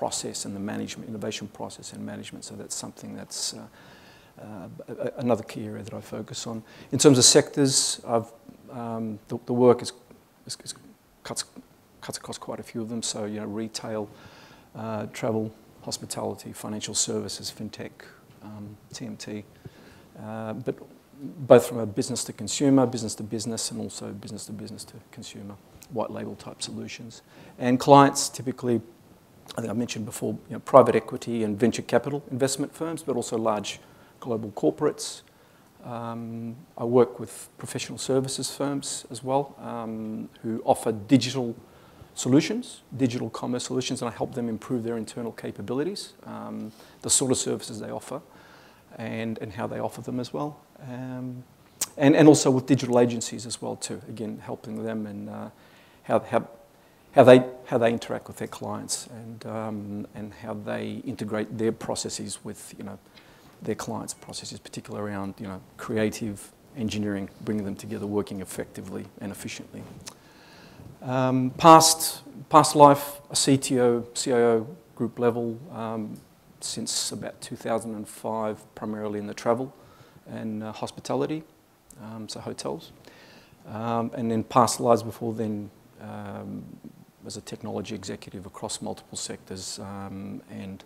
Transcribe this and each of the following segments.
process and the management, innovation process and management. So that's something that's uh, uh, another key area that I focus on. In terms of sectors, um, the, the, work is, is, is, cuts, cuts across quite a few of them. So, you know, retail, uh, travel, hospitality, financial services, fintech, um, TMT, uh, but both from a business to consumer, business to business, and also business to business to consumer, white label type solutions. And clients typically, I think I mentioned before, you know, private equity and venture capital investment firms, but also large global corporates. Um, I work with professional services firms as well um, who offer digital solutions, digital commerce solutions, and I help them improve their internal capabilities, um, the sort of services they offer, and, and how they offer them as well. Um, and, and also with digital agencies as well too, again, helping them and uh, how, how, how, they, how they interact with their clients and, um, and how they integrate their processes with, you know, their clients' processes, particularly around, you know, creative engineering, bringing them together, working effectively and efficiently. Um, past, past life, a CTO, CIO group level um, since about 2005, primarily in the travel and uh, hospitality, um, so hotels. Um, and then past lives before then um, as a technology executive across multiple sectors. Um, and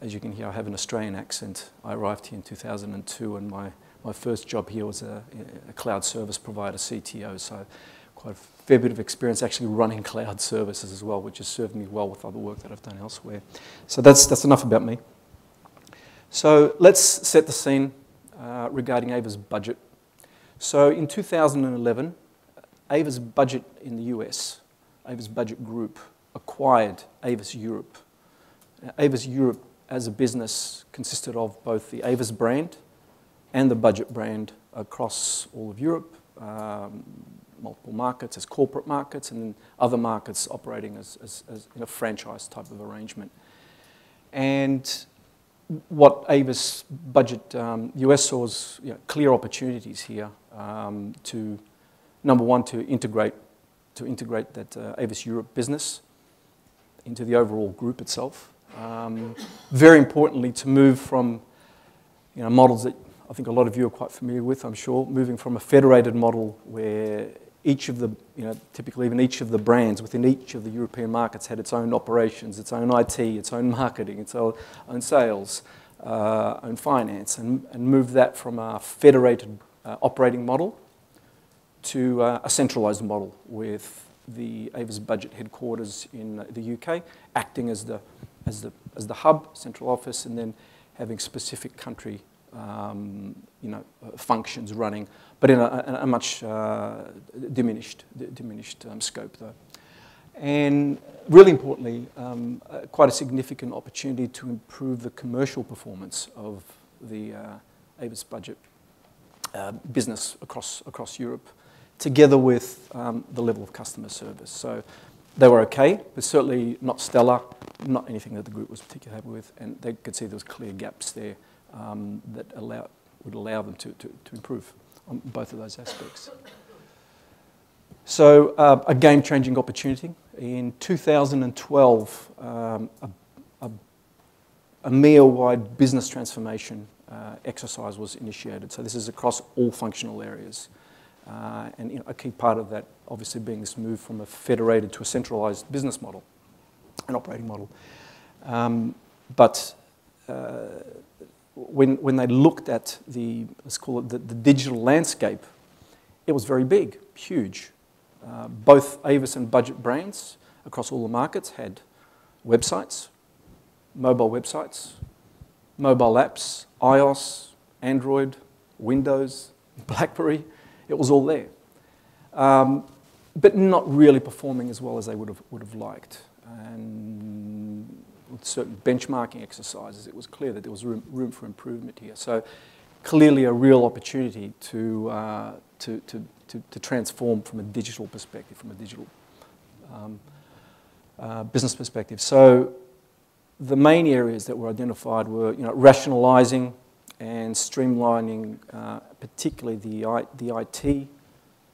as you can hear, I have an Australian accent. I arrived here in 2002 and my, my first job here was a, a cloud service provider, CTO. So quite a fair bit of experience actually running cloud services as well, which has served me well with other work that I've done elsewhere. So that's, that's enough about me. So let's set the scene uh, regarding Avis budget. So in 2011, Avis budget in the US, Avis budget group, acquired Avis Europe. Avis Europe as a business consisted of both the Avis brand and the budget brand across all of Europe, um, multiple markets as corporate markets, and other markets operating as, as, as in a franchise type of arrangement. And what Avis budget um, US saw was you know, clear opportunities here um, to, number one, to integrate, to integrate that uh, Avis Europe business into the overall group itself. Um, very importantly, to move from you know, models that I think a lot of you are quite familiar with, I'm sure, moving from a federated model where each of the, you know, typically even each of the brands within each of the European markets had its own operations, its own IT, its own marketing, its own, sales, uh, own finance, and, and move that from a federated uh, operating model to uh, a centralized model with the Avis budget headquarters in the UK acting as the, as the, as the hub, central office, and then having specific country um, you know, functions running but in a, a much uh, diminished, diminished um, scope though. And really importantly, um, uh, quite a significant opportunity to improve the commercial performance of the uh, Avis budget uh, business across, across Europe, together with um, the level of customer service. So they were okay, but certainly not stellar, not anything that the group was particularly happy with, and they could see there was clear gaps there um, that allow, would allow them to, to, to improve on both of those aspects. So uh, a game-changing opportunity. In 2012, um, a, a, a EMEA-wide business transformation uh, exercise was initiated. So this is across all functional areas. Uh, and you know, a key part of that obviously being this move from a federated to a centralized business model, an operating model. Um, but uh, when, when they looked at the, let's call it the, the digital landscape, it was very big, huge. Uh, both Avis and Budget brands across all the markets had websites, mobile websites, mobile apps, iOS, Android, Windows, BlackBerry, it was all there. Um, but not really performing as well as they would have, would have liked. And with certain benchmarking exercises, it was clear that there was room, room for improvement here. So clearly a real opportunity to, uh, to, to, to, to, transform from a digital perspective, from a digital um, uh, business perspective. So the main areas that were identified were you know, rationalizing and streamlining uh, particularly the, I, the IT,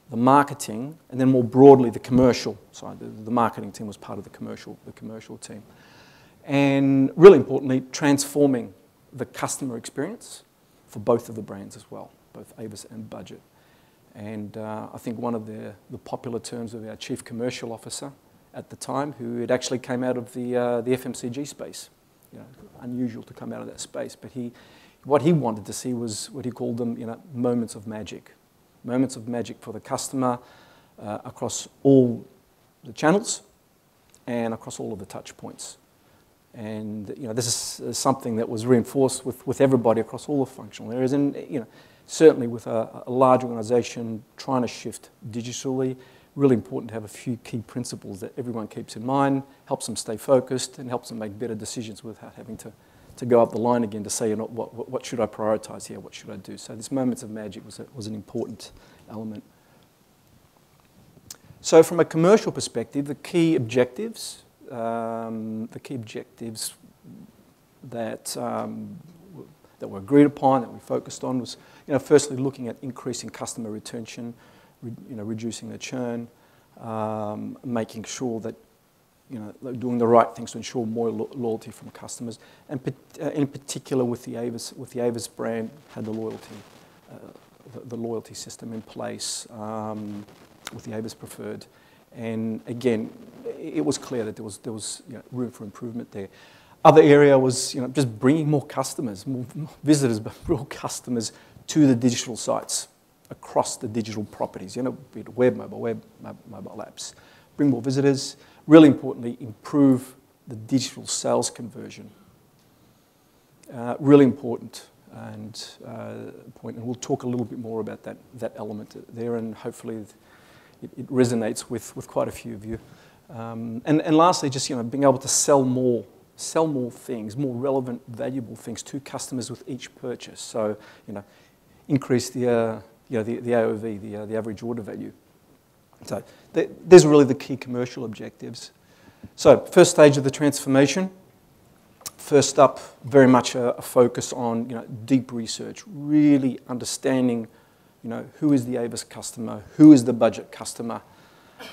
the marketing, and then more broadly the commercial side. The, the marketing team was part of the commercial, the commercial team and really importantly, transforming the customer experience for both of the brands as well, both Avis and Budget. And uh, I think one of the, the popular terms of our chief commercial officer at the time, who had actually came out of the, uh, the FMCG space. You know, unusual to come out of that space, but he, what he wanted to see was what he called them, you know, moments of magic. Moments of magic for the customer uh, across all the channels and across all of the touch points. And you know, this is something that was reinforced with, with everybody across all the functional areas. And you know, certainly with a, a large organisation trying to shift digitally, really important to have a few key principles that everyone keeps in mind, helps them stay focused, and helps them make better decisions without having to, to go up the line again to say, you know, what, what, should I prioritise here, what should I do? So this moments of magic was, a, was an important element. So from a commercial perspective, the key objectives um, the key objectives that, um, that were agreed upon, that we focused on was, you know, firstly looking at increasing customer retention, re, you know, reducing the churn, um, making sure that you know, doing the right things to ensure more lo loyalty from customers, and uh, in particular with the Avis, with the Avis brand, had the loyalty, uh, the, the, loyalty system in place um, with the Avis Preferred, and again, it was clear that there was, there was you know, room for improvement there. Other area was you know, just bringing more customers, more visitors, but real customers to the digital sites across the digital properties, you know, be it web, mobile, web, mobile apps. Bring more visitors. Really importantly, improve the digital sales conversion. Uh, really important and uh, point, and we'll talk a little bit more about that, that element there, and hopefully it, it resonates with, with quite a few of you. Um, and, and lastly, just you know, being able to sell more, sell more things, more relevant, valuable things to customers with each purchase. So, you know, increase the, uh, you know, the, the AOV, the, uh, the average order value. So th there's really the key commercial objectives. So first stage of the transformation. First up, very much a, a focus on you know, deep research, really understanding you know, who is the Avis customer, who is the budget customer,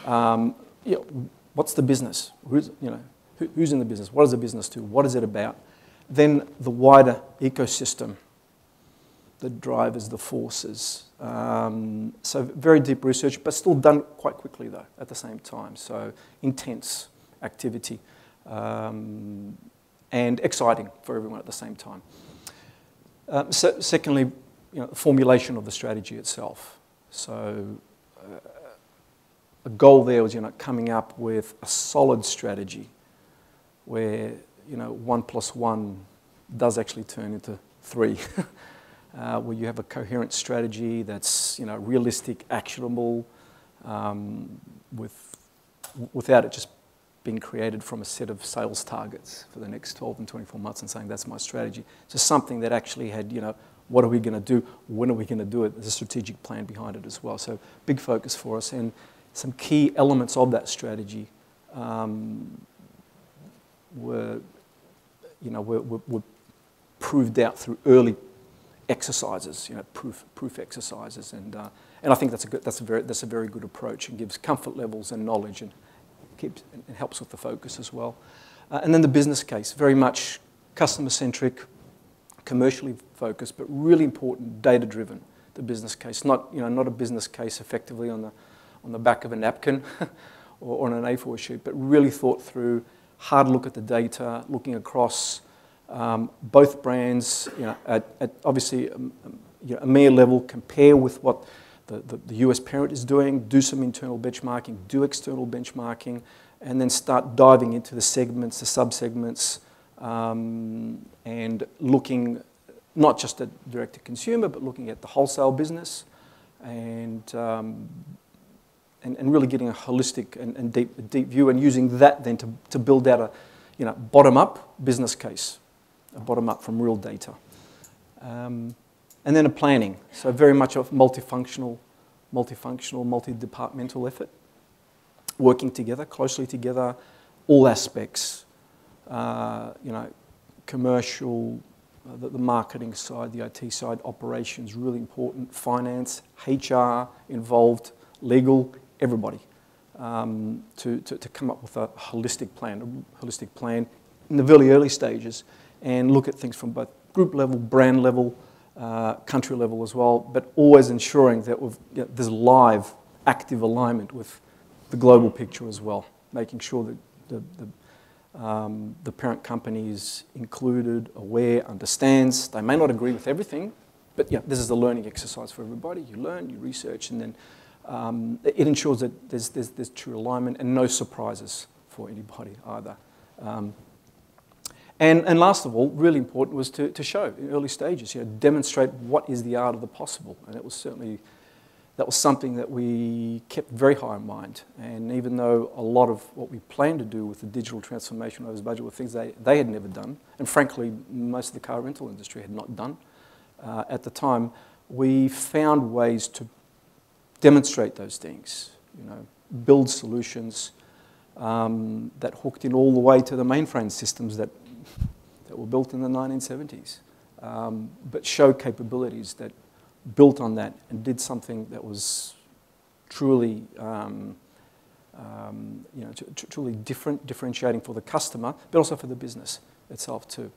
um, you know, what's the business? Who's, you know, who, who's in the business? What does the business do? What is it about? Then the wider ecosystem, the drivers, the forces. Um, so very deep research, but still done quite quickly though at the same time. So intense activity um, and exciting for everyone at the same time. Um, so secondly, you know, formulation of the strategy itself. So uh, the goal there was, you know, coming up with a solid strategy where, you know, one plus one does actually turn into three. uh, where you have a coherent strategy that's, you know, realistic, actionable, um, with, without it just being created from a set of sales targets for the next 12 and 24 months and saying that's my strategy. Just something that actually had, you know, what are we going to do? When are we going to do it? There's a strategic plan behind it as well. So big focus for us. And some key elements of that strategy um, were, you know, were, were, were, proved out through early exercises, you know, proof, proof exercises. And, uh, and I think that's a, good, that's, a very, that's a very good approach and gives comfort levels and knowledge and, keeps, and helps with the focus as well. Uh, and then the business case, very much customer-centric, commercially focused, but really important, data-driven, the business case. Not, you know, not a business case effectively on the on the back of a napkin or on an A4 sheet, but really thought through, hard look at the data, looking across um, both brands, you know, at, at obviously um, um you know, EMEA level, compare with what the, the, the, US parent is doing, do some internal benchmarking, do external benchmarking, and then start diving into the segments, the sub-segments, um, and looking not just at direct-to-consumer, but looking at the wholesale business and um, and, and really getting a holistic and, and deep, deep view and using that then to, to build out a you know, bottom-up business case, a bottom-up from real data. Um, and then a planning, so very much a multifunctional, multifunctional, multi-departmental effort, working together, closely together, all aspects, uh, you know, commercial, uh, the, the, marketing side, the IT side, operations, really important, finance, HR involved, legal, everybody um, to, to, to, come up with a holistic plan, a holistic plan. In the very early stages and look at things from both group level, brand level, uh, country level as well, but always ensuring that you know, there's live, active alignment with the global picture as well, making sure that the, the, um, the parent company is included, aware, understands. They may not agree with everything, but yeah, this is a learning exercise for everybody. You learn, you research, and then um, it ensures that there's, there's, there's, true alignment and no surprises for anybody either. Um, and, and last of all, really important was to, to show in early stages, you know, demonstrate what is the art of the possible. And it was certainly, that was something that we kept very high in mind. And even though a lot of what we planned to do with the digital transformation of those budget were things they, they had never done, and frankly, most of the car rental industry had not done uh, at the time, we found ways to demonstrate those things, you know, build solutions um, that hooked in all the way to the mainframe systems that that were built in the 1970s, um, but show capabilities that built on that and did something that was truly, um, um, you know, truly different, differentiating for the customer, but also for the business itself too.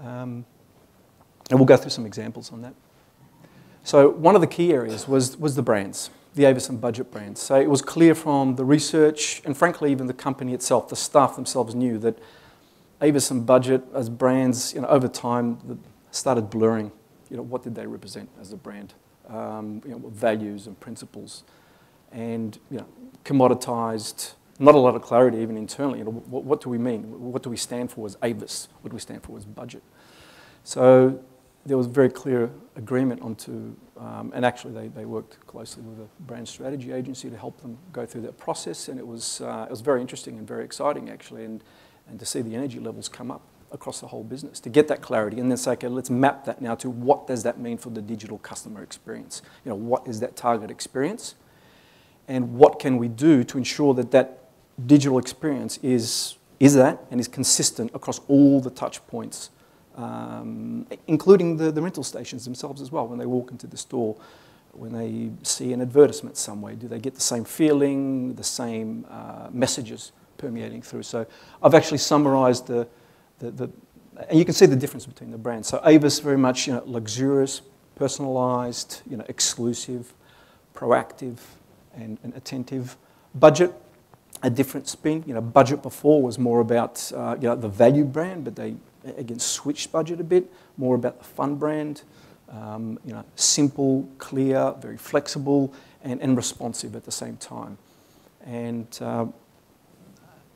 Um, and we'll go through some examples on that. So one of the key areas was, was the brands, the Avis and budget brands. So it was clear from the research, and frankly even the company itself, the staff themselves knew that Avis and Budget as brands, you know, over time started blurring. You know, what did they represent as a brand? Um, you know, values and principles, and you know, commoditized. Not a lot of clarity even internally. You know, what, what do we mean? What do we stand for as Avis? What do we stand for as budget? So there was very clear agreement onto, um, and actually they, they worked closely with a brand strategy agency to help them go through that process, and it was, uh, it was very interesting and very exciting actually. And and to see the energy levels come up across the whole business, to get that clarity and then say, okay, let's map that now to what does that mean for the digital customer experience? You know, what is that target experience? And what can we do to ensure that that digital experience is, is that and is consistent across all the touch points, um, including the, the rental stations themselves as well. When they walk into the store, when they see an advertisement somewhere, do they get the same feeling, the same uh, messages? Permeating through. So I've actually summarized the, the, the, and you can see the difference between the brands. So Avis very much you know, luxurious, personalized, you know, exclusive, proactive, and, and attentive. Budget, a different spin. You know, budget before was more about uh, you know, the value brand, but they again switched budget a bit, more about the fun brand. Um, you know, simple, clear, very flexible, and, and responsive at the same time. And uh,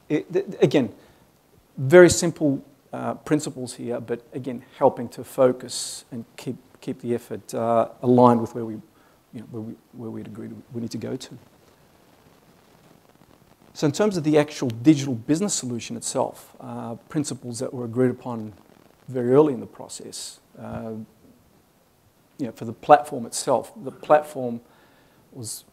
it, again, very simple uh, principles here, but again, helping to focus and keep, keep the effort uh, aligned with where, we, you know, where, we, where we'd agreed we need to go to. So in terms of the actual digital business solution itself, uh, principles that were agreed upon very early in the process, uh, you know, for the platform itself, the platform was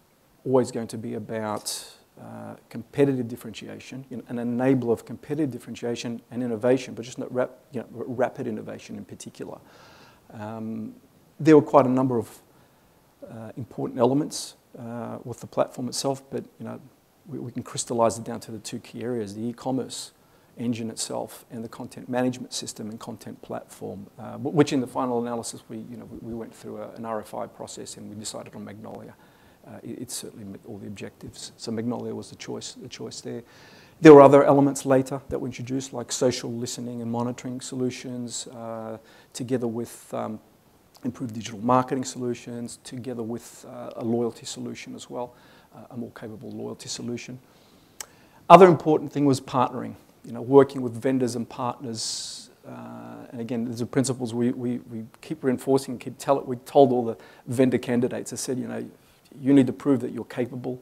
always going to be about uh, competitive differentiation, you know, an enabler of competitive differentiation and innovation, but just not rap, you know, rapid innovation in particular. Um, there were quite a number of uh, important elements uh, with the platform itself, but you know, we, we, can crystallize it down to the two key areas, the e-commerce engine itself and the content management system and content platform, uh, which in the final analysis we, you know, we went through a, an RFI process and we decided on Magnolia uh, it, it, certainly met all the objectives. So Magnolia was the choice, the choice there. There were other elements later that were introduced, like social listening and monitoring solutions, uh, together with um, improved digital marketing solutions, together with uh, a loyalty solution as well, uh, a more capable loyalty solution. Other important thing was partnering, you know, working with vendors and partners uh, and again, these are principles we, we, we keep reinforcing, keep tell it. We told all the vendor candidates, I said, you know, you need to prove that you're capable,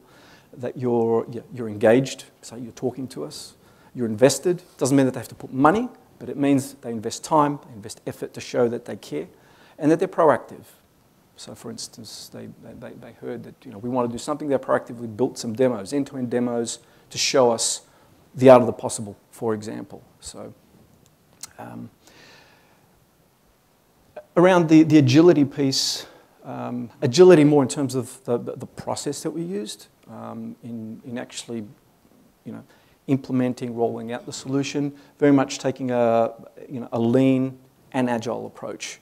that you're, you're engaged, so you're talking to us, you're invested. Doesn't mean that they have to put money, but it means they invest time, they invest effort to show that they care, and that they're proactive. So, for instance, they, they, they heard that you know, we want to do something, they proactively built some demos, end to end demos, to show us the art of the possible, for example. So, um, around the, the agility piece, um, agility more in terms of the, the process that we used um, in, in actually, you know, implementing, rolling out the solution, very much taking a, you know, a lean and agile approach,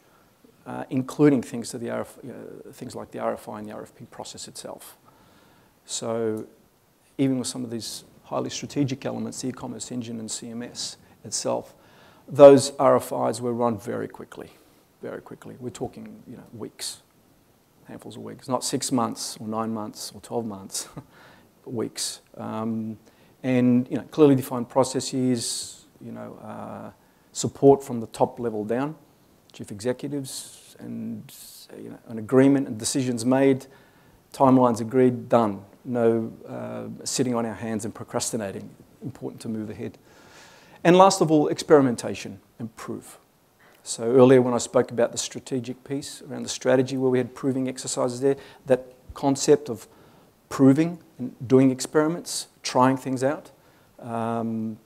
uh, including things, to the RF, things like the RFI and the RFP process itself. So even with some of these highly strategic elements, the e-commerce engine and CMS itself, those RFIs were run very quickly, very quickly. We're talking you know, weeks, handfuls of weeks, not six months or nine months or 12 months, but weeks. Um, and you know, clearly defined processes, you know, uh, support from the top level down, chief executives, and you know, an agreement and decisions made, timelines agreed, done. No uh, sitting on our hands and procrastinating. Important to move ahead. And last of all, experimentation and proof. So earlier when I spoke about the strategic piece around the strategy where we had proving exercises there, that concept of proving and doing experiments, trying things out, um,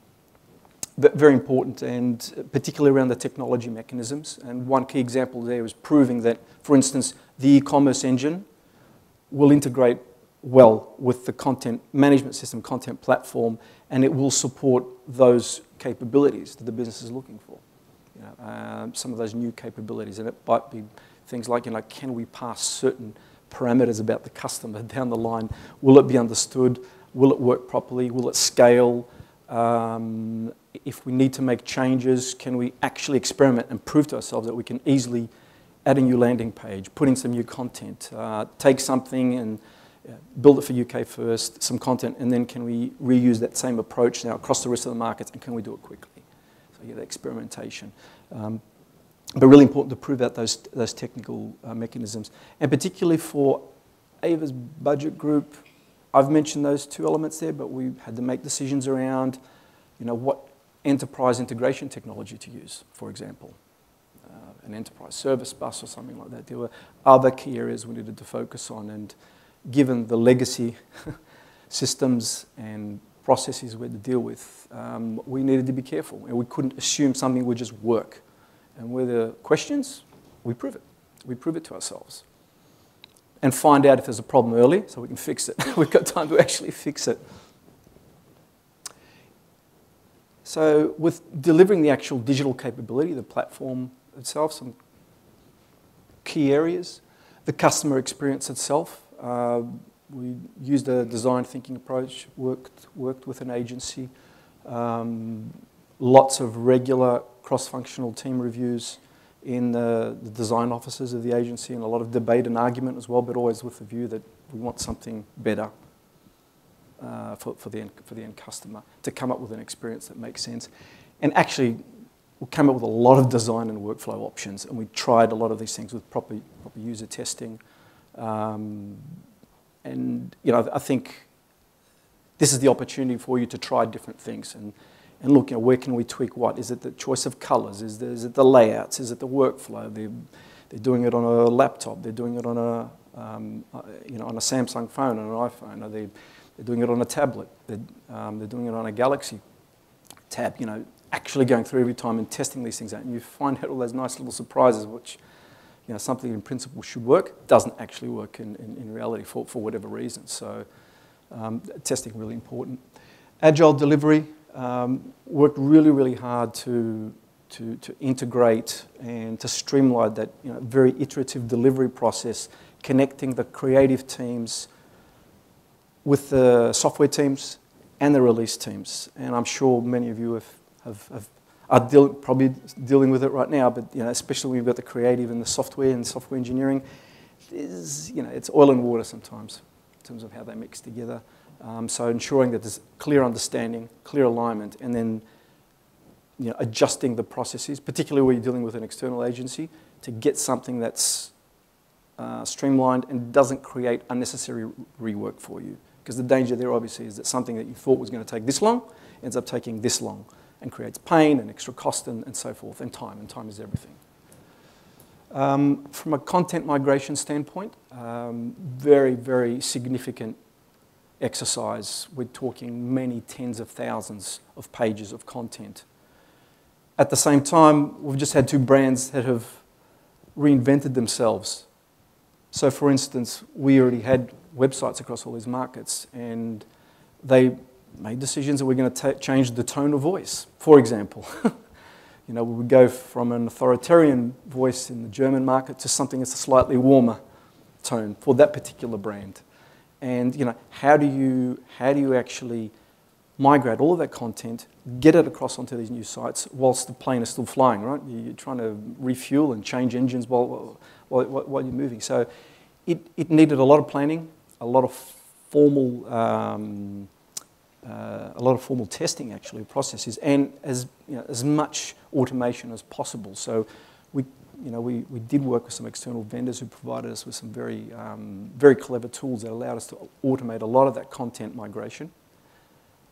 very important and particularly around the technology mechanisms. And one key example there was proving that, for instance, the e-commerce engine will integrate well with the content management system, content platform, and it will support those capabilities that the business is looking for. You know, um, some of those new capabilities, and it might be things like, you know, can we pass certain parameters about the customer down the line? Will it be understood? Will it work properly? Will it scale? Um, if we need to make changes, can we actually experiment and prove to ourselves that we can easily add a new landing page, put in some new content, uh, take something and build it for UK first, some content, and then can we reuse that same approach now across the rest of the markets, and can we do it quickly? You experimentation. Um, but really important to prove out those, those technical uh, mechanisms. And particularly for Avis budget group, I've mentioned those two elements there, but we had to make decisions around, you know, what enterprise integration technology to use, for example. Uh, an enterprise service bus or something like that. There were other key areas we needed to focus on, and given the legacy systems and processes we had to deal with, um, we needed to be careful. And we couldn't assume something would just work. And with the questions, we prove it. We prove it to ourselves. And find out if there's a problem early so we can fix it. We've got time to actually fix it. So, with delivering the actual digital capability, the platform itself, some key areas, the customer experience itself, uh, we used a design thinking approach, worked, worked with an agency, um, lots of regular cross-functional team reviews in the, the, design offices of the agency and a lot of debate and argument as well, but always with the view that we want something better uh, for, for, the end, for the end customer to come up with an experience that makes sense. And actually, we came up with a lot of design and workflow options, and we tried a lot of these things with proper, proper user testing, um, and you know, I think this is the opportunity for you to try different things and, and look, you know, where can we tweak what? Is it the choice of colors? Is, it the layouts? Is it the workflow? They're, they're doing it on a laptop. They're doing it on a, um, uh, you know, on a Samsung phone, on an iPhone. Are they, they're doing it on a tablet. They're, um, they're doing it on a Galaxy tab. You know, actually going through every time and testing these things out. And you find out all those nice little surprises, which you know, something in principle should work, doesn't actually work in, in, in reality for, for whatever reason. So um, testing really important. Agile delivery, um, worked really, really hard to, to, to integrate and to streamline that you know, very iterative delivery process, connecting the creative teams with the software teams and the release teams. And I'm sure many of you have, have, have are deal, probably dealing with it right now, but you know, especially when you've got the creative and the software and software engineering, is you know, it's oil and water sometimes in terms of how they mix together. Um, so ensuring that there's clear understanding, clear alignment, and then you know, adjusting the processes, particularly where you're dealing with an external agency, to get something that's uh, streamlined and doesn't create unnecessary rework for you. Because the danger there obviously is that something that you thought was going to take this long ends up taking this long and creates pain and extra cost and, and so forth, and time, and time is everything. Um, from a content migration standpoint, um, very, very significant exercise. We're talking many tens of thousands of pages of content. At the same time, we've just had two brands that have reinvented themselves. So, for instance, we already had websites across all these markets, and they made decisions that we're going to change the tone of voice. For example, you know, we would go from an authoritarian voice in the German market to something that's a slightly warmer tone for that particular brand. And you know, how do you how do you actually migrate all of that content, get it across onto these new sites whilst the plane is still flying, right? You're trying to refuel and change engines while, while, while you're moving. So it, it needed a lot of planning, a lot of formal, um, uh, a lot of formal testing actually of processes, and as, you know, as much automation as possible. So we, you know, we, we did work with some external vendors who provided us with some very, um, very clever tools that allowed us to automate a lot of that content migration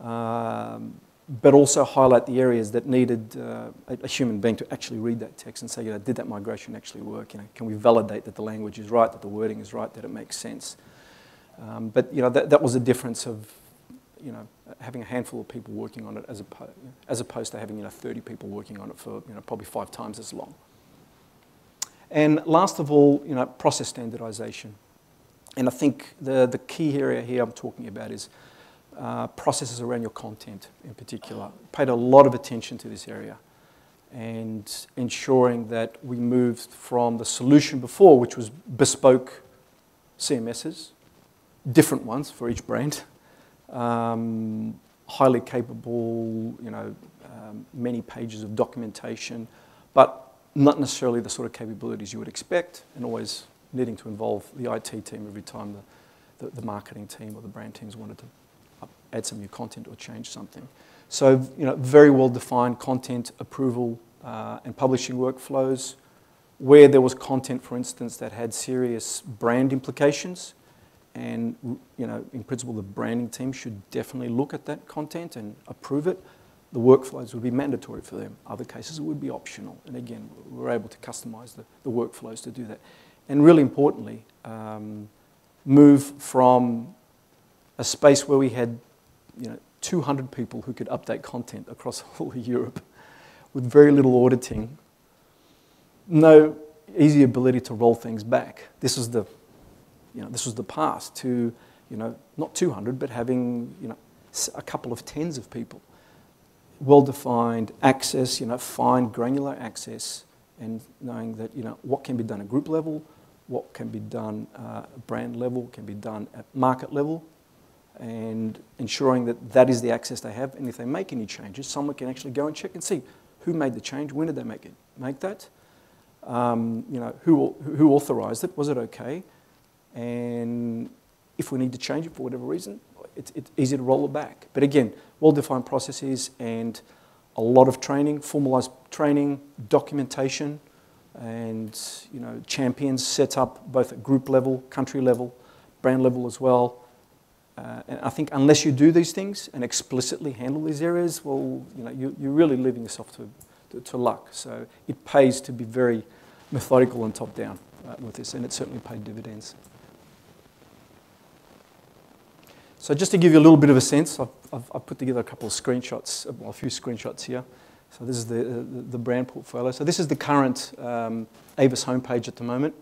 um, but also highlight the areas that needed uh, a, human being to actually read that text and say, you know, did that migration actually work? You know, can we validate that the language is right, that the wording is right, that it makes sense? Um, but you know, that, that was a difference of you know, having a handful of people working on it as, oppo- as opposed to having you know, 30 people working on it for you know, probably five times as long. And last of all, you know, process standardization. And I think the, the key area here I'm talking about is uh, processes around your content in particular. Paid a lot of attention to this area and ensuring that we moved from the solution before, which was bespoke CMSs, different ones for each brand, um, highly capable, you know, um, many pages of documentation, but not necessarily the sort of capabilities you would expect, and always needing to involve the IT team every time the, the, the marketing team or the brand teams wanted to add some new content or change something. So, you know, very well defined content approval uh, and publishing workflows. Where there was content, for instance, that had serious brand implications, and you know, in principle, the branding team should definitely look at that content and approve it. The workflows would be mandatory for them. Other cases, it would be optional. And again, we're able to customize the, the workflows to do that. And really importantly, um, move from a space where we had you know, 200 people who could update content across all of Europe with very little auditing, no easy ability to roll things back. This was the, you know, this was the past to, you know, not 200, but having, you know, a couple of tens of people. Well-defined access, you know, fine granular access, and knowing that, you know, what can be done at group level, what can be done uh, at brand level, can be done at market level, and ensuring that that is the access they have. And if they make any changes, someone can actually go and check and see who made the change, when did they make it, make that, um, you know, who, who authorized it, was it okay, and if we need to change it for whatever reason, it's, it's easy to roll it back. But again, well-defined processes and a lot of training, formalized training, documentation, and you know, champions set up both at group level, country level, brand level as well, uh, and I think unless you do these things and explicitly handle these areas, well, you know, you, you're really leaving yourself to, to, to, luck. So it pays to be very methodical and top down uh, with this, and it certainly paid dividends. So just to give you a little bit of a sense, I've, I've, I've put together a couple of screenshots, well, a few screenshots here. So this is the, the, the brand portfolio. So this is the current um, Avis homepage at the moment.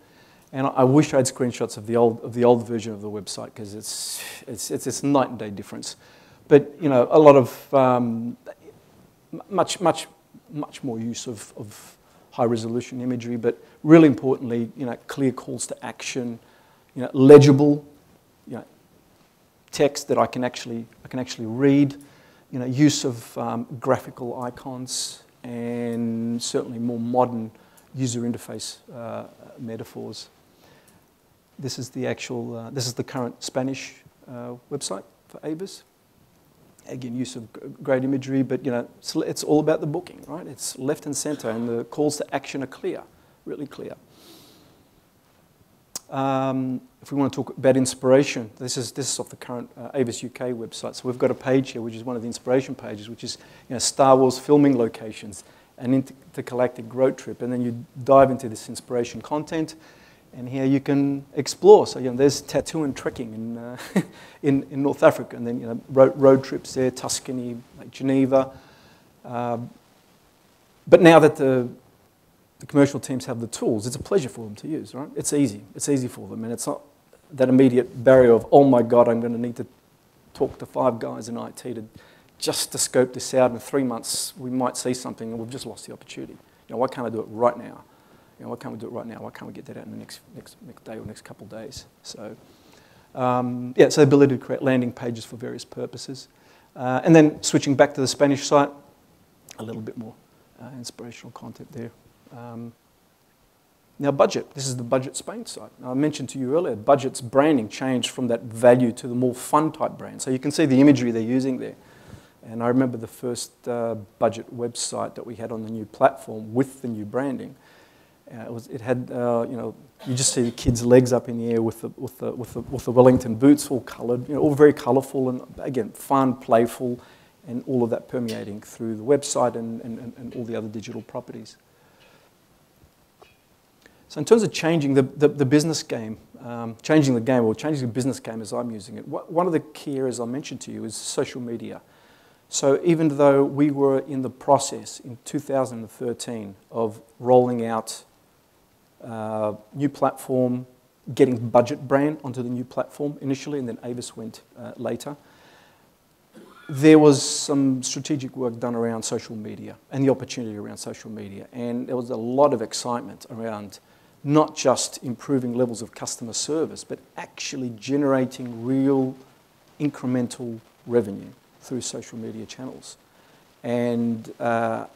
And I wish I had screenshots of the old, of the old version of the website because it's, it's, it's, night and day difference. But, you know, a lot of, um, much, much, much more use of, of high resolution imagery, but really importantly, you know, clear calls to action, you know, legible, text that I can actually, I can actually read, you know, use of um, graphical icons, and certainly more modern user interface uh, metaphors. This is the actual, uh, this is the current Spanish uh, website for Avis. Again, use of great imagery, but you know, it's, it's all about the booking, right? It's left and center, and the calls to action are clear, really clear. Um, if we want to talk about inspiration, this is, this is off the current uh, Avis UK website. So we've got a page here, which is one of the inspiration pages, which is you know, Star Wars filming locations, an intergalactic road trip. And then you dive into this inspiration content, and here you can explore. So, you know, there's tattoo and trekking in, uh, in, in, North Africa, and then, you know, road, road trips there, Tuscany, like Geneva. Um, but now that the, the commercial teams have the tools, it's a pleasure for them to use, right? It's easy. It's easy for them, and it's not that immediate barrier of, oh my God, I'm going to need to talk to five guys in IT to just to scope this out. In three months, we might see something, and we've just lost the opportunity. You know, why can't I do it right now? You know, why can't we do it right now? Why can't we get that out in the next, next, next day or next couple of days? So, um, yeah, so the ability to create landing pages for various purposes. Uh, and then switching back to the Spanish site, a little bit more uh, inspirational content there. Um, now, budget. This is the Budget Spain site. Now, I mentioned to you earlier, Budget's branding changed from that value to the more fun type brand. So you can see the imagery they're using there. And I remember the first uh, Budget website that we had on the new platform with the new branding. Uh, it, was, it had, uh, you know, you just see the kids' legs up in the air with the, with the, with the, with the Wellington boots all coloured, you know, all very colourful and, again, fun, playful, and all of that permeating through the website and, and, and all the other digital properties. So in terms of changing the, the, the business game, um, changing the game or changing the business game as I'm using it, what, one of the key areas I mentioned to you is social media. So even though we were in the process in 2013 of rolling out uh, new platform, getting budget brand onto the new platform initially, and then Avis went uh, later, there was some strategic work done around social media and the opportunity around social media. And there was a lot of excitement around not just improving levels of customer service, but actually generating real incremental revenue through social media channels. And uh,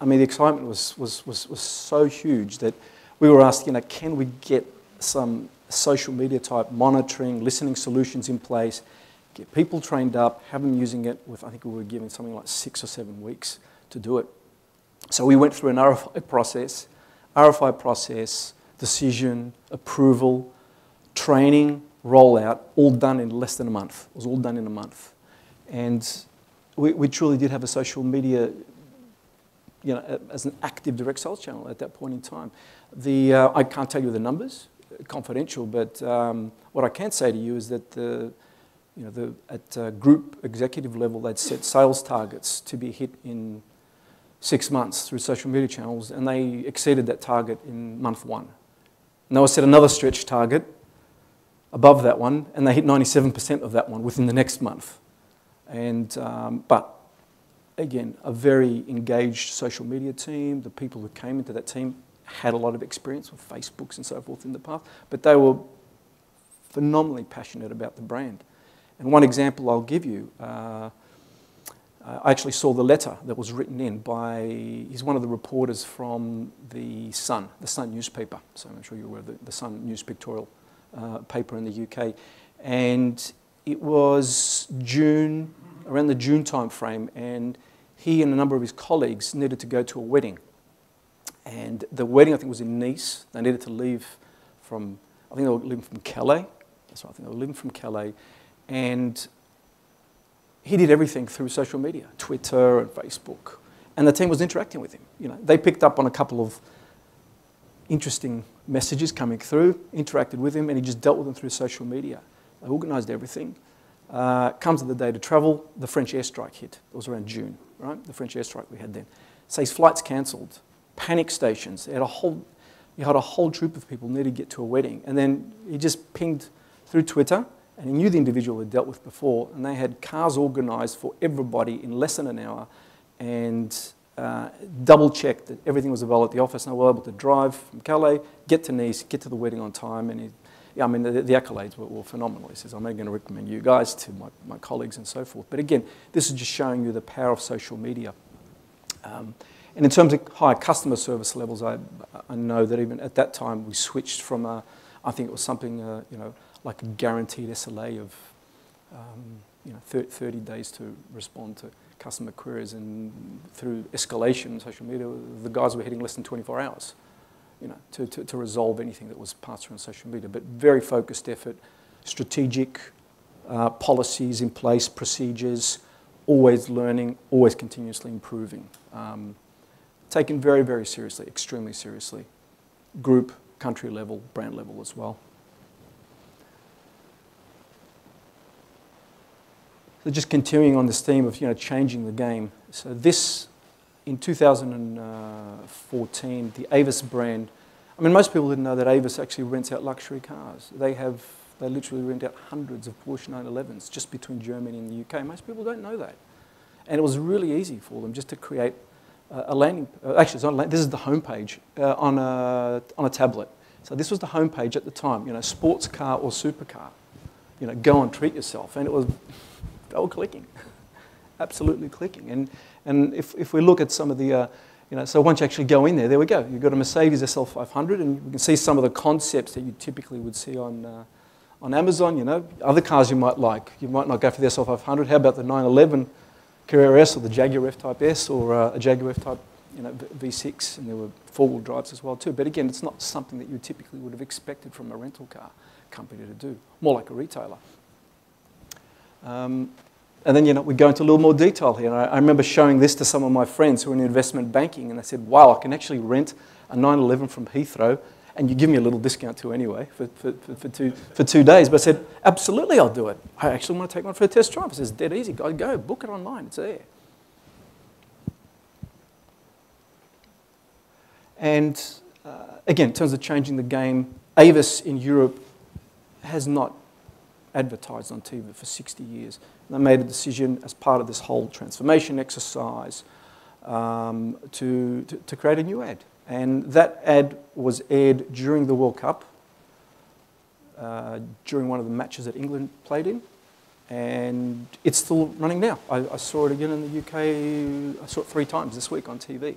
I mean, the excitement was, was, was, was so huge that we were asked, you know, can we get some social media type monitoring, listening solutions in place, get people trained up, have them using it with, I think we were given something like six or seven weeks to do it. So we went through an RFI process, RFI process, decision, approval, training, rollout, all done in less than a month. It was all done in a month. And we, we truly did have a social media, you know, as an active direct sales channel at that point in time. The, uh, I can't tell you the numbers, confidential, but um, what I can say to you is that the, you know, the, at uh, group executive level, they'd set sales targets to be hit in six months through social media channels, and they exceeded that target in month one. Noah set another stretch target above that one, and they hit 97% of that one within the next month. And, um, but again, a very engaged social media team. The people who came into that team had a lot of experience with Facebooks and so forth in the past, but they were phenomenally passionate about the brand. And one example I'll give you, uh, I actually saw the letter that was written in by, he's one of the reporters from the Sun, the Sun newspaper. So I'm sure you're aware of the, the Sun news pictorial uh, paper in the UK. And it was June, around the June time frame, and he and a number of his colleagues needed to go to a wedding. And the wedding, I think, was in Nice. They needed to leave from, I think they were leaving from Calais. That's right, I think they were leaving from Calais. And he did everything through social media, Twitter and Facebook. And the team was interacting with him. You know, they picked up on a couple of interesting messages coming through, interacted with him, and he just dealt with them through social media. They organised everything. Uh, comes to the day to travel, the French airstrike hit. It was around June, right? The French airstrike we had then. So his flights cancelled, panic stations. He had a whole, he had a whole troop of people needed to get to a wedding. And then he just pinged through Twitter and he knew the individual he'd dealt with before, and they had cars organised for everybody in less than an hour, and uh, double checked that everything was available at the office, and they were able to drive from Calais, get to Nice, get to the wedding on time, and he, yeah, I mean, the, the accolades were, were, phenomenal. He says, I'm only going to recommend you guys to my, my colleagues and so forth. But again, this is just showing you the power of social media. Um, and in terms of high customer service levels, I, I know that even at that time we switched from, a, I think it was something, uh, you know, like a guaranteed SLA of um, you know, 30 days to respond to customer queries and through escalation social media, the guys were hitting less than 24 hours you know, to, to, to resolve anything that was passed through on social media. But very focused effort, strategic uh, policies in place, procedures, always learning, always continuously improving. Um, taken very, very seriously, extremely seriously. Group, country level, brand level as well. So just continuing on this theme of you know changing the game. So this in 2014, the Avis brand. I mean, most people didn't know that Avis actually rents out luxury cars. They have They literally rent out hundreds of Porsche 911s just between Germany and the UK. Most people don't know that. And it was really easy for them just to create a landing, uh, actually, it's not this is the homepage uh, on, a, on a tablet. So this was the homepage at the time, you know, sports car or supercar. You know, go and treat yourself. And it was, they were clicking, absolutely clicking. And, and if, if we look at some of the, uh, you know, so once you actually go in there, there we go. You've got a Mercedes SL500 and you can see some of the concepts that you typically would see on, uh, on Amazon, you know, other cars you might like. You might not go for the SL500. How about the 911 Carrera S or the Jaguar F-Type S or uh, a Jaguar F-Type you know, V6 and there were four-wheel drives as well too. But again, it's not something that you typically would have expected from a rental car company to do, more like a retailer. Um, and then, you know, we go into a little more detail here. I, I, remember showing this to some of my friends who are in investment banking, and they said, wow, I can actually rent a 911 from Heathrow, and you give me a little discount too anyway for, for, for, for two, for two days. But I said, absolutely, I'll do it. I actually want to take one for a test drive. It says, dead easy. Go, go, book it online. It's there. And uh, again, in terms of changing the game, Avis in Europe has not advertised on TV for 60 years. They made a decision as part of this whole transformation exercise um, to, to, to, create a new ad. And that ad was aired during the World Cup, uh, during one of the matches that England played in. And it's still running now. I, I, saw it again in the UK, I saw it three times this week on TV.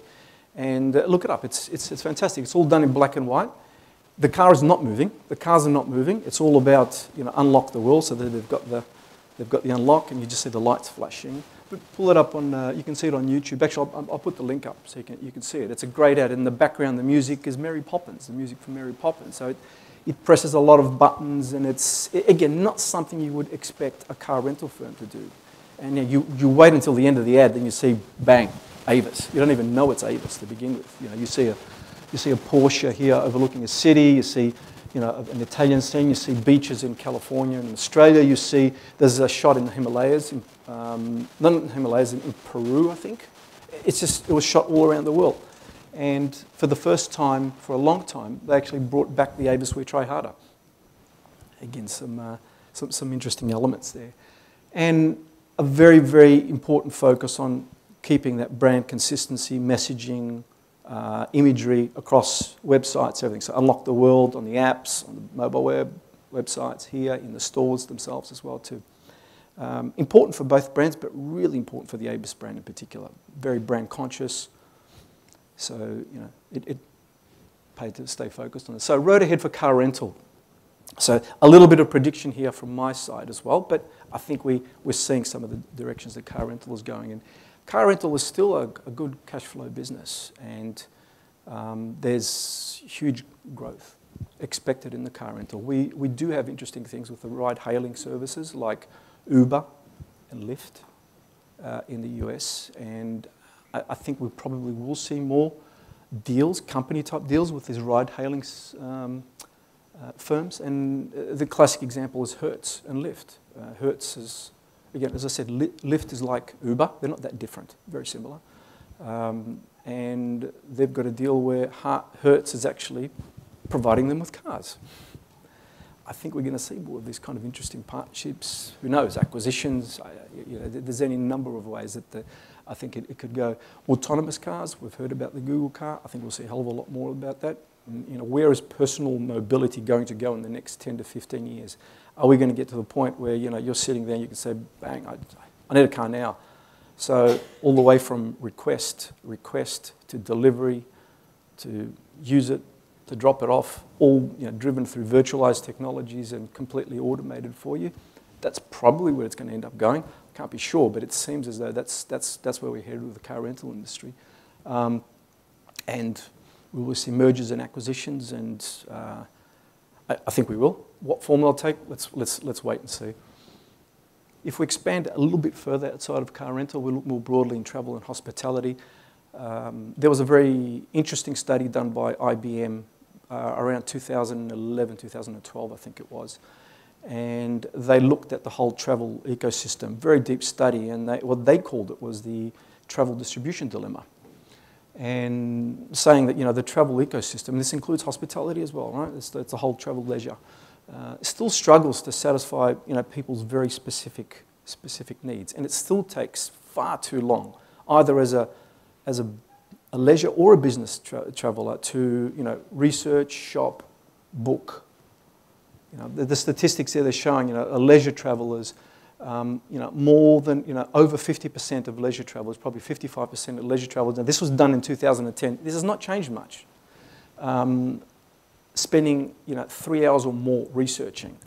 And uh, look it up, it's, it's, it's fantastic. It's all done in black and white. The car is not moving. The cars are not moving. It's all about, you know, unlock the world. So that they've got the, they've got the unlock and you just see the lights flashing. But pull it up on, uh, you can see it on YouTube. Actually, I'll, I'll, put the link up so you can, you can see it. It's a great ad. In the background, the music is Mary Poppins, the music from Mary Poppins. So it, it presses a lot of buttons and it's, again, not something you would expect a car rental firm to do. And you, you wait until the end of the ad, then you see, bang, Avis. You don't even know it's Avis to begin with. You know, you see a, you see a Porsche here overlooking a city. You see, you know, an Italian scene. You see beaches in California and Australia. You see there's a shot in the Himalayas, in, um, not in the Himalayas, in, Peru, I think. It's just it was shot all around the world. And for the first time, for a long time, they actually brought back the Avis We Try Harder. Again, some, uh, some, some interesting elements there. And a very, very important focus on keeping that brand consistency, messaging, uh, imagery across websites, everything. So unlock the world on the apps, on the mobile web websites here, in the stores themselves as well too. Um, important for both brands, but really important for the Avis brand in particular. Very brand conscious. So, you know, it, it paid to stay focused on it. So road ahead for car rental. So a little bit of prediction here from my side as well, but I think we, we're seeing some of the directions that car rental is going in car rental is still a, a good cash flow business, and um, there's huge growth expected in the car rental. We, we do have interesting things with the ride hailing services like Uber and Lyft uh, in the US, and I, I, think we probably will see more deals, company type deals with these ride hailing um, uh, firms. And uh, the classic example is Hertz and Lyft. Uh, Hertz is again, as I said, Lyft is like Uber. They're not that different, very similar. Um, and they've got a deal where Hertz is actually providing them with cars. I think we're going to see more of these kind of interesting partnerships. Who knows, acquisitions. You know, there's any number of ways that the, I think it, it, could go. Autonomous cars, we've heard about the Google car. I think we'll see a hell of a lot more about that. You know, where is personal mobility going to go in the next 10 to 15 years? are we going to get to the point where you know you're sitting there and you can say, bang, I, I need a car now. So all the way from request, request to delivery, to use it, to drop it off, all you know, driven through virtualized technologies and completely automated for you. That's probably where it's going to end up going. Can't be sure, but it seems as though that's, that's, that's where we're headed with the car rental industry. Um, and we will see mergers and acquisitions, and uh, I, I think we will. What form they'll take, let's, let's, let's wait and see. If we expand a little bit further outside of car rental, we look more broadly in travel and hospitality. Um, there was a very interesting study done by IBM uh, around 2011, 2012, I think it was. And they looked at the whole travel ecosystem, very deep study, and they, what they called it was the travel distribution dilemma and saying that you know the travel ecosystem, this includes hospitality as well, right? It's, it's whole travel leisure uh, still struggles to satisfy you know, people's very specific, specific needs. And it still takes far too long, either as a, as a, a leisure or a business tra- traveller, to you know, research, shop, book. You know, the, the statistics there they're showing you know, a leisure travellers um, you know, more than, you know, over 50% of leisure travellers, probably 55% of leisure travellers, Now, this was done in 2010. This has not changed much. Um, spending, you know, three hours or more researching,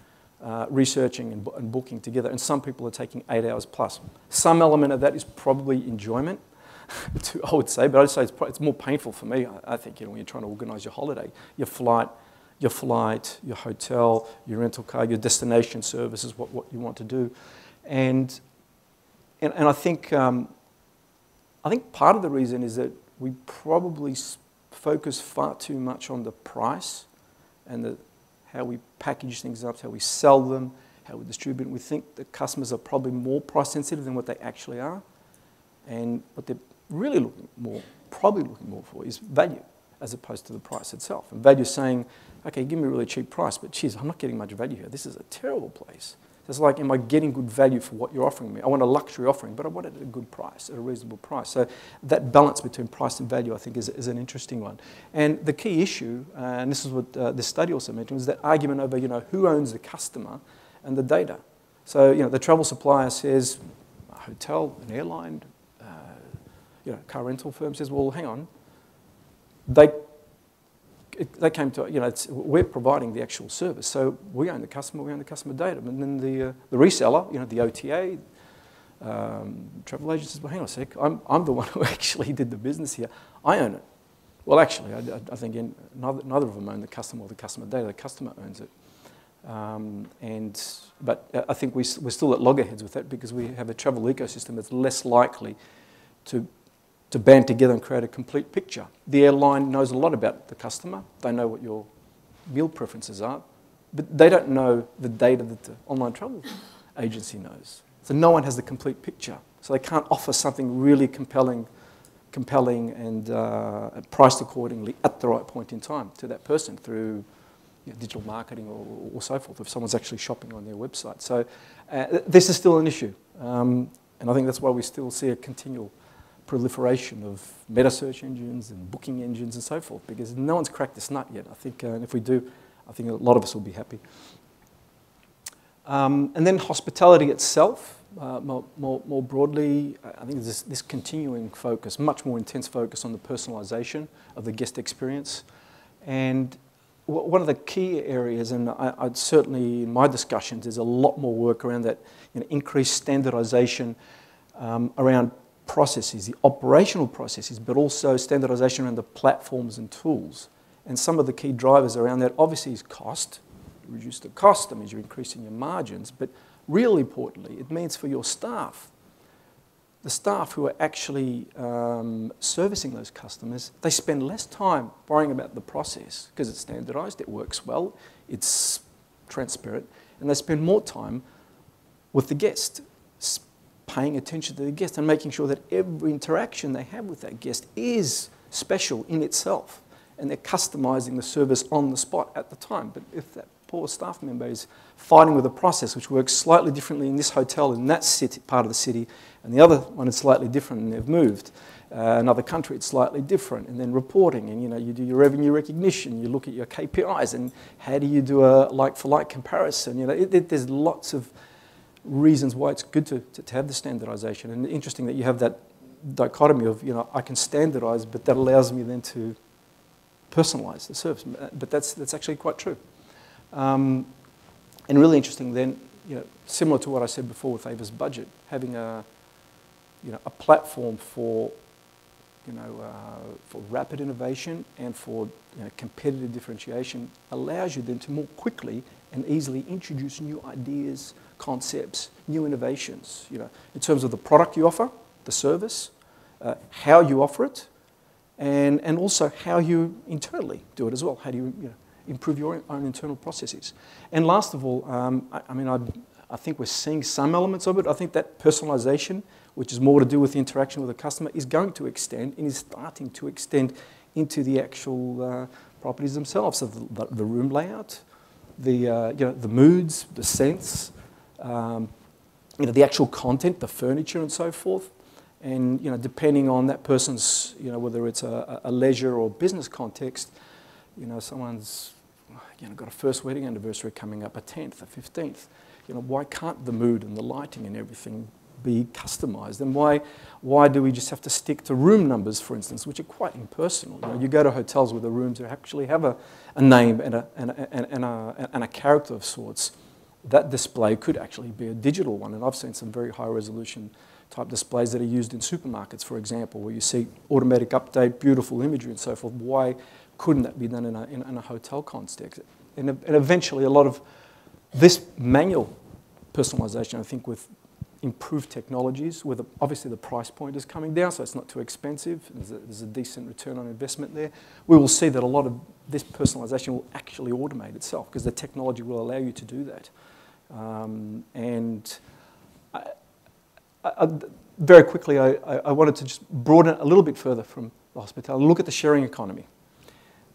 uh, researching and, and, booking together, and some people are taking eight hours plus. Some element of that is probably enjoyment, to, I would say, but I'd say it's, it's more painful for me, I, I think, you know, when you're trying to organise your holiday, your flight, your flight, your hotel, your rental car, your destination services, what, what you want to do. And, and, and I, think, um, I think part of the reason is that we probably focus far too much on the price and the, how we package things up, how we sell them, how we distribute. We think that customers are probably more price sensitive than what they actually are. And what they're really looking more, probably looking more for is value as opposed to the price itself. And value is saying, okay, give me a really cheap price, but geez, I'm not getting much value here. This is a terrible place. It's like, am I getting good value for what you're offering me? I want a luxury offering, but I want it at a good price, at a reasonable price. So that balance between price and value, I think, is, is an interesting one. And the key issue, uh, and this is what uh, this study also mentioned, is that argument over, you know, who owns the customer and the data. So, you know, the travel supplier says, a hotel, an airline, uh, you know, car rental firm says, well, hang on, they it, they came to, you know, we're providing the actual service. So we own the customer, we own the customer data. And then the, uh, the reseller, you know, the OTA, um, travel agent says, well, hang on a sec, I'm, I'm the one who actually did the business here. I own it. Well, actually, I, I think in, neither, neither of them own the customer or the customer data. The customer owns it. Um, and, but I think we, we're still at loggerheads with that because we have a travel ecosystem that's less likely to to band together and create a complete picture. The airline knows a lot about the customer. They know what your meal preferences are, but they don't know the data that the online travel agency knows. So no one has the complete picture. So they can't offer something really compelling, compelling and uh, priced accordingly at the right point in time to that person through you know, digital marketing or, or, so forth, if someone's actually shopping on their website. So uh, this is still an issue. Um, and I think that's why we still see a continual proliferation of meta search engines and booking engines and so forth because no one's cracked this nut yet. I think, uh, and if we do, I think a lot of us will be happy. Um, and then hospitality itself, uh, more, more, more, broadly, I think this, this continuing focus, much more intense focus on the personalisation of the guest experience. And one of the key areas, and I, would certainly in my discussions, there's a lot more work around that you know, increased standardisation um, around processes, the operational processes, but also standardization around the platforms and tools. And some of the key drivers around that obviously is cost. You reduce the cost, that means you're increasing your margins. But really importantly, it means for your staff, the staff who are actually um, servicing those customers, they spend less time worrying about the process because it's standardized, it works well, it's transparent, and they spend more time with the guest, paying attention to the guest and making sure that every interaction they have with that guest is special in itself and they're customizing the service on the spot at the time. But if that poor staff member is fighting with a process which works slightly differently in this hotel in that city, part of the city, and the other one is slightly different and they've moved, uh, another country it's slightly different, and then reporting, and you know you do your revenue recognition, you look at your KPIs, and how do you do a like-for-like comparison? You know, it, it, there's lots of reasons why it's good to, to, to have the standardization. And interesting that you have that dichotomy of, you know, I can standardize, but that allows me then to personalize the service. But that's, that's actually quite true. Um, and really interesting then, you know, similar to what I said before with Avis Budget, having a, you know, a platform for, you know, uh, for rapid innovation and for you know, competitive differentiation allows you then to more quickly and easily introduce new ideas, concepts, new innovations, you know, in terms of the product you offer, the service, uh, how you offer it, and, and also how you internally do it as well. How do you, you know, improve your own internal processes? And last of all, um, I, I, mean, I, I think we're seeing some elements of it. I think that personalization, which is more to do with the interaction with the customer, is going to extend and is starting to extend into the actual uh, properties themselves, of the, the room layout, the, uh, you know, the moods, the scents, um, you know, the actual content, the furniture and so forth. And you know, depending on that person's, you know, whether it's a, a leisure or business context, you know, someone's you know, got a first wedding anniversary coming up, a 10th, a 15th. You know, why can't the mood and the lighting and everything be customized? And why, why do we just have to stick to room numbers, for instance, which are quite impersonal? You, know, you go to hotels where the rooms actually have a, a name and a, and, a, and, a, and a character of sorts. That display could actually be a digital one, and I've seen some very high resolution type displays that are used in supermarkets, for example, where you see automatic update, beautiful imagery and so forth. Why couldn't that be done in a, in, in a hotel context? And, and eventually, a lot of this manual personalization, I think, with improved technologies, where obviously the price point is coming down, so it's not too expensive. There's a, there's a, decent return on investment there. We will see that a lot of this personalization will actually automate itself because the technology will allow you to do that. Um, and I, I, very quickly, I, I wanted to just broaden it a little bit further from the hospitality, look at the sharing economy.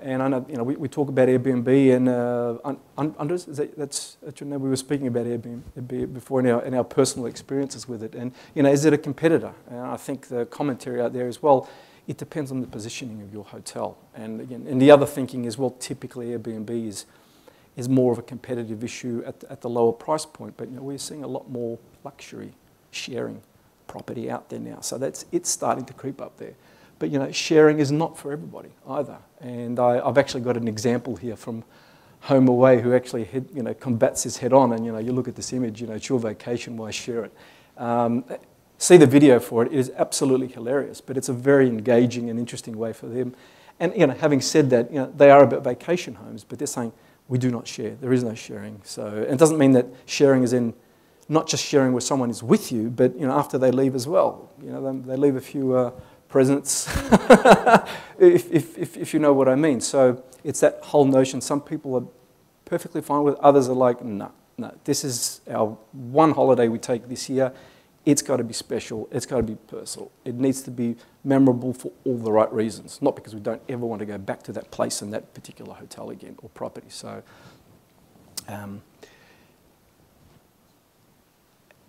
And I know, you know, we, we talk about Airbnb and uh, that, that's, that's we were speaking about Airbnb before in our, in our personal experiences with it. And, you know, is it a competitor? And I think the commentary out there is, well, it depends on the positioning of your hotel. And again, and the other thinking is, well, typically Airbnb is, is more of a competitive issue at the, at the lower price point. But, you know, we're seeing a lot more luxury sharing property out there now. So that's, it's starting to creep up there. But you know, sharing is not for everybody either. And I, have actually got an example here from HomeAway who actually head, you know, combats this head on. And you know, you look at this image, you know, it's your vacation, why share it? Um, see the video for it. It is absolutely hilarious, but it's a very engaging and interesting way for them. And you know, having said that, you know, they are about vacation homes, but they're saying we do not share. There is no sharing. So it doesn't mean that sharing is in not just sharing where someone is with you, but you know, after they leave as well. You know, they, they leave a few uh, presents, if, if, if, if, you know what I mean. So it's that whole notion. Some people are perfectly fine with it. others are like, no, no, this is our one holiday we take this year. It's got to be special. It's got to be personal. It needs to be memorable for all the right reasons, not because we don't ever want to go back to that place and that particular hotel again or property. So, um,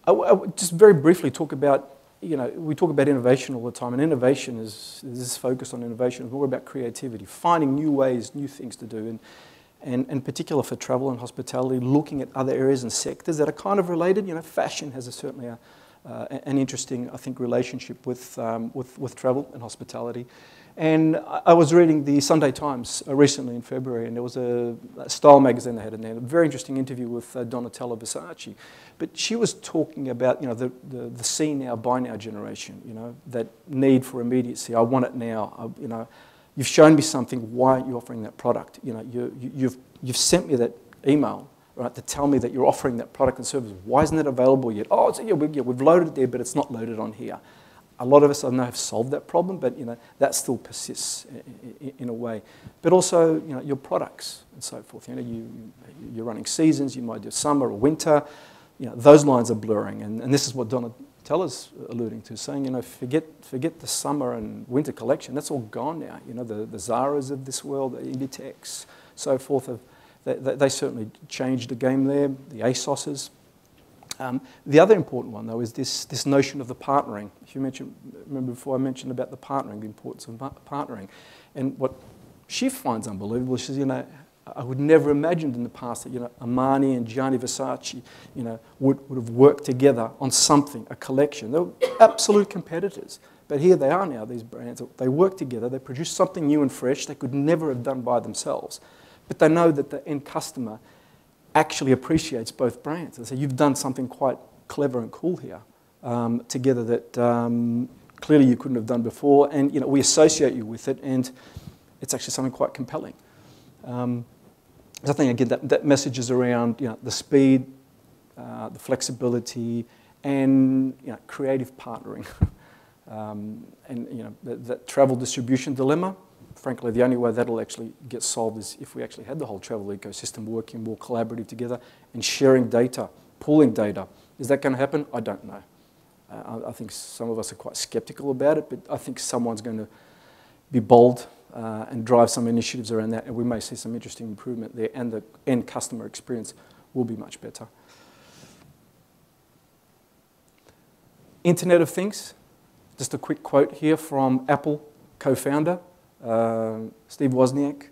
I, just very briefly talk about you know, we talk about innovation all the time, and innovation is, is this focus on innovation is more about creativity, finding new ways, new things to do, and, and in particular for travel and hospitality, looking at other areas and sectors that are kind of related. You know, fashion has a, certainly a, an interesting, I think, relationship with, um, with, with travel and hospitality. And I was reading the Sunday Times uh, recently in February, and there was a, style magazine they had in there, a very interesting interview with uh, Donatella Versace. But she was talking about, you know, the, the, the see now, buy now generation, you know, that need for immediacy. I want it now. I, you know, you've shown me something. Why aren't you offering that product? You know, you, you, you've, you've sent me that email, right, to tell me that you're offering that product and service. Why isn't it available yet? Oh, yeah, we, yeah, we've loaded it there, but it's not loaded on here a lot of us, I know, have solved that problem, but you know, that still persists in, in a way. But also, you know, your products and so forth. You know, you, you're running seasons, you might do summer or winter. You know, those lines are blurring, and, and this is what Donna Teller's alluding to, saying, you know, forget, forget the summer and winter collection. That's all gone now. You know, the, the Zaras of this world, the Inditex, so forth, have, they, they certainly changed the game there, the ASOSes. Um, the other important one, though, is this, this notion of the partnering. If you mentioned, remember before I mentioned about the partnering, the importance of partnering. And what she finds unbelievable, she says, you know, I would never imagined in the past that, you know, Armani and Gianni Versace, you know, would, would have worked together on something, a collection. They were absolute competitors. But here they are now, these brands. They work together, they produce something new and fresh they could never have done by themselves. But they know that the end customer actually appreciates both brands. And so you've done something quite clever and cool here um, together that um, clearly you couldn't have done before. And you know, we associate you with it, and it's actually something quite compelling. Um, I think again that, that message is around you know, the speed, uh, the flexibility, and you know, creative partnering. um, and you know, that, that travel distribution dilemma frankly, the only way that'll actually get solved is if we actually had the whole travel ecosystem working more collaborative together and sharing data, pooling data. Is that going to happen? I don't know. Uh, I, think some of us are quite skeptical about it, but I think someone's going to be bold uh, and drive some initiatives around that, and we may see some interesting improvement there, and the end customer experience will be much better. Internet of Things, just a quick quote here from Apple co-founder, uh, Steve Wozniak.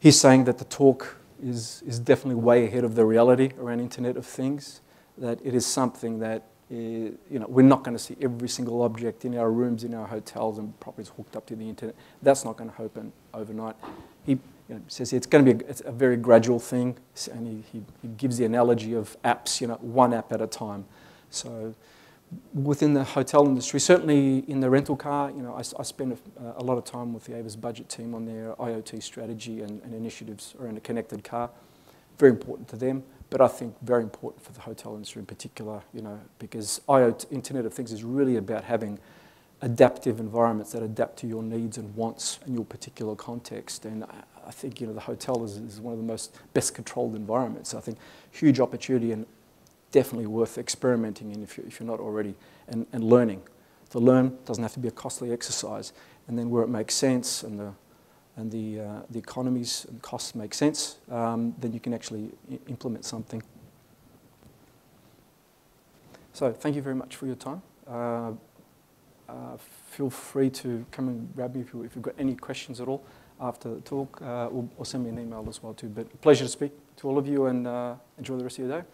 He's saying that the talk is, is definitely way ahead of the reality around Internet of Things, that it is something that is, you know, we're not going to see every single object in our rooms, in our hotels and properties hooked up to the internet. That's not going to happen overnight. He you know, says it's going to be a, a very gradual thing, and he, he, he gives the analogy of apps, you know, one app at a time. So within the hotel industry, certainly in the rental car, you know, I, I spend a, a, lot of time with the Avis budget team on their IoT strategy and, and, initiatives around a connected car. Very important to them, but I think very important for the hotel industry in particular, you know, because IoT, Internet of Things is really about having adaptive environments that adapt to your needs and wants and your particular context. And I, I think, you know, the hotel is, is one of the most best controlled environments. I think huge opportunity and definitely worth experimenting in if you're, if you're not already, and, and learning. To learn doesn't have to be a costly exercise. And then where it makes sense and the, and the, uh, the economies and costs make sense, um, then you can actually implement something. So thank you very much for your time. Uh, uh, feel free to come and grab me if, you, if you've got any questions at all after the talk, uh, or, or, send me an email as well too. But pleasure to speak to all of you and uh, enjoy the rest of your day.